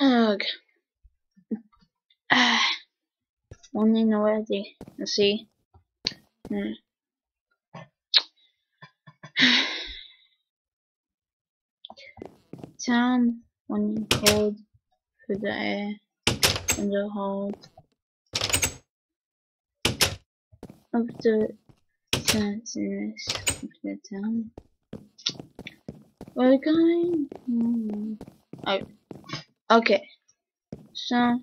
Ugh. Ah. Morning already. You see? Hmm. Town morning cold through the air and the hold of the sadness of the town. We're going. Hmm. Oh. Okay. So.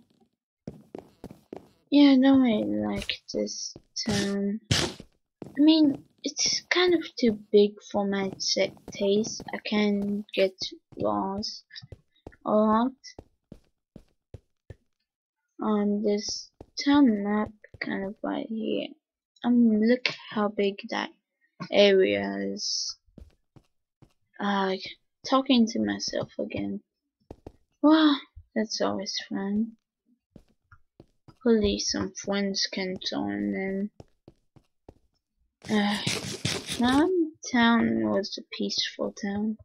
Yeah, I don't really like this town. I mean, it's kind of too big for my taste. I can get lost a lot on this town map kind of right here. I mean, look how big that area is. Uh, talking to myself again. Wow, that's always fun. Hopefully some friends can join in. Uh, my town was a peaceful town.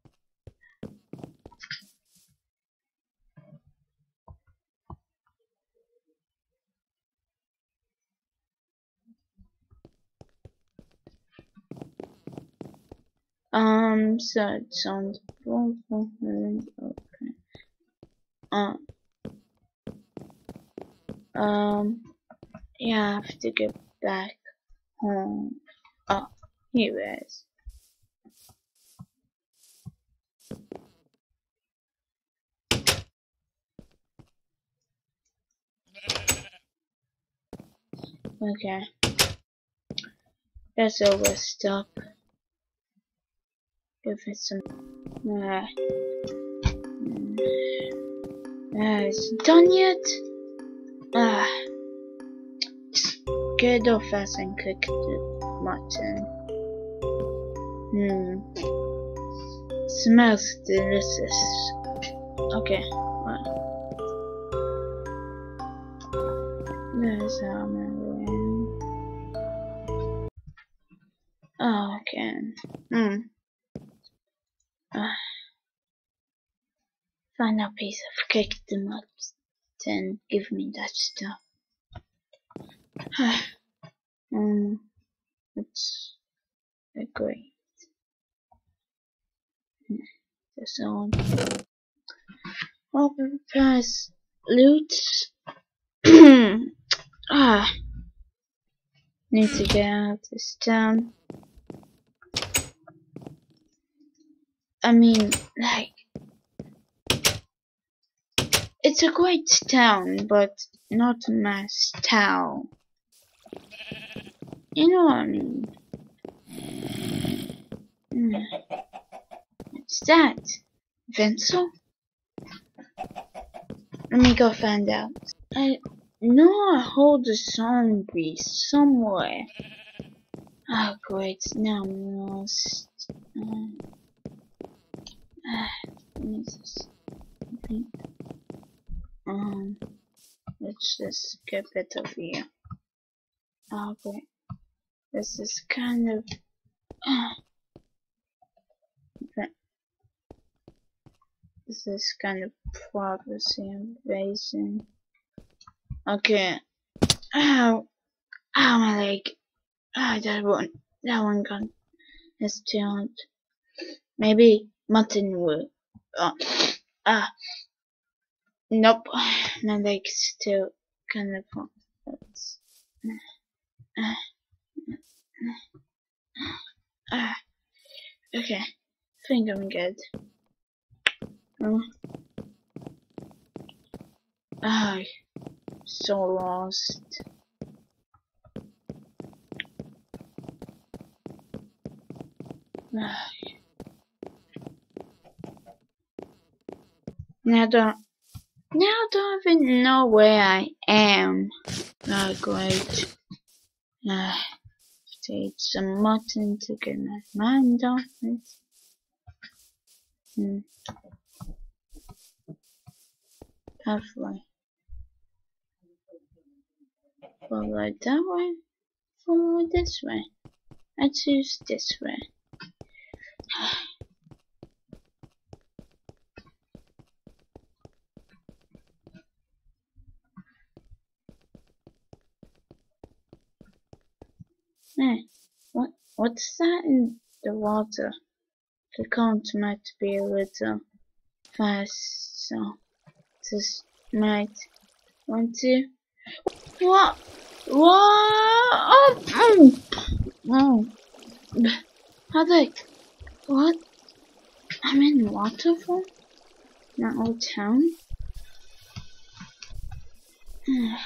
Um, so it's on the Um, um, yeah, I have to get back home. Oh, here it is. Okay. That's over. Stop. Give it some. Ah. Ah, is done yet? Ah. Just get off fast and cook the mutton. Hmm. Smells delicious. Okay. Well. There's how find a piece of cake the mutton. Give me that stuff. um, it's great. On. Open price loot. ah, need to get out of this town. I mean, like, it's a great town, but not a mass town. You know what I mean? Hmm. What's that? Vincel? Let me go find out. I know I hold a zombie somewhere. Oh great, now I'm lost. I think. Um, let's just get it over here. Okay. This is kind of. This is kind of progress invasion. Okay. Ow! Ow, my leg. Ah, that one. That one gun is tuned. Maybe mutton wood. Uh, ah, nope. My leg's still kind of. Uh, okay, I think I'm good. Oh, ah, so lost. Ah. I don't now I don't even know where I am. Oh great. Uh, to eat some mutton to get my mind off it. Hmm. Pathway. Follow that way. Follow this way. I choose this way. Hey, what what's that in the water? The current might be a little fast, so this might want to. What? What? Oh, oh. How the? What? I'm in waterfall? Not old town?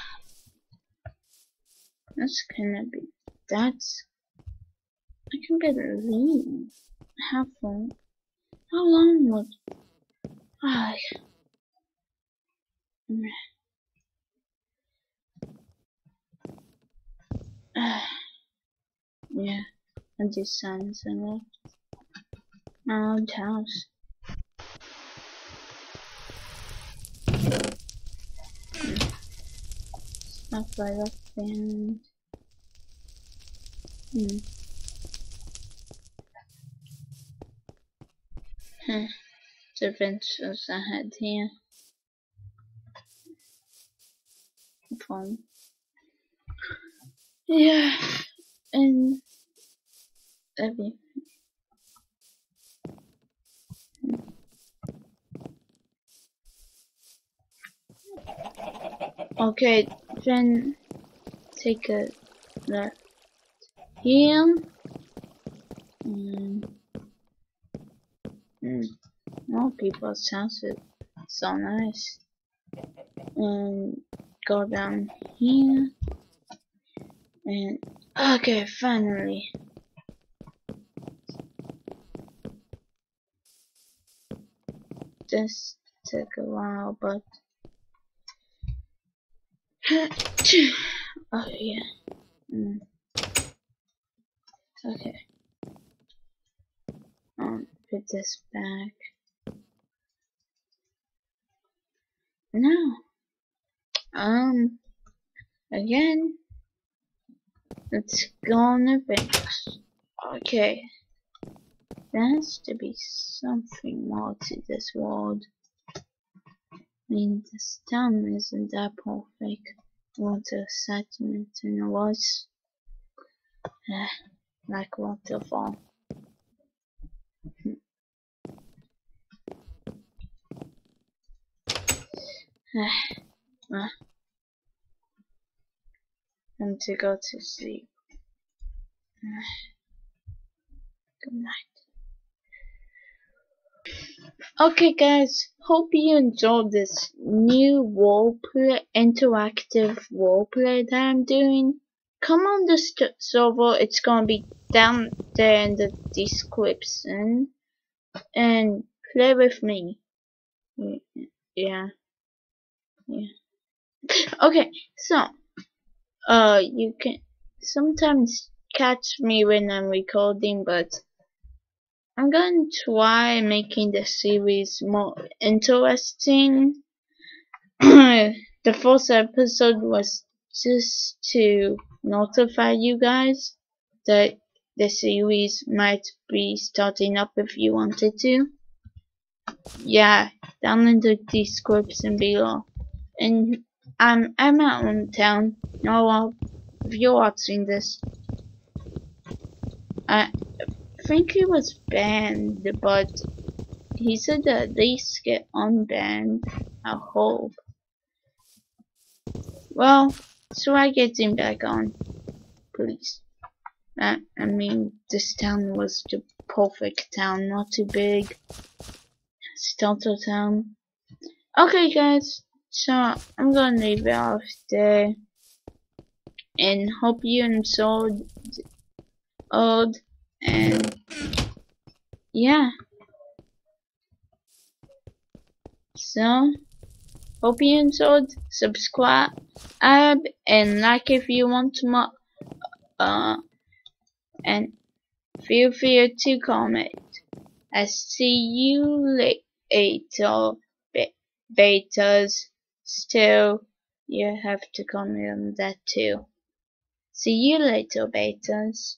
That's gonna be. That's. I can leave. How far? How long would. I. yeah, and the sun's in it. My old house. Stuff that and hmm. The adventures I had here. Fun. Yeah, and everything. Okay, then take a left here. Mm. More people's houses. So nice. And go down here. And okay, finally. This took a while, but oh yeah. Mm. Okay. Um, put this back. No. Um, again, it's gonna be, okay. There has to be something more to this world. I mean, this town isn't that perfect. Water settlement and it was uh, like waterfall. Ah. and to go to sleep. Good night. Okay guys, hope you enjoyed this new roleplay, interactive roleplay that I'm doing. Come on the server, it's gonna be down there in the description. And play with me. Yeah. Yeah. Okay, so, uh, you can sometimes catch me when I'm recording, but I'm going to try making the series more interesting. the first episode was just to notify you guys that the series might be starting up if you wanted to. Yeah, down in the description below. And I'm I'm out in town. No, if you're watching this, I think he was banned, but he said that at least get unbanned. I hope. Well, so I get him back on, please. Uh, I mean, this town was the perfect town, not too big. Stelter town. Okay, guys, so I'm gonna leave it off there, and hope you enjoyed. Old and yeah. So hope you enjoyed. Subscribe and like if you want more uh and feel free to comment. I see you later betas still you have to comment on that too. See you later betas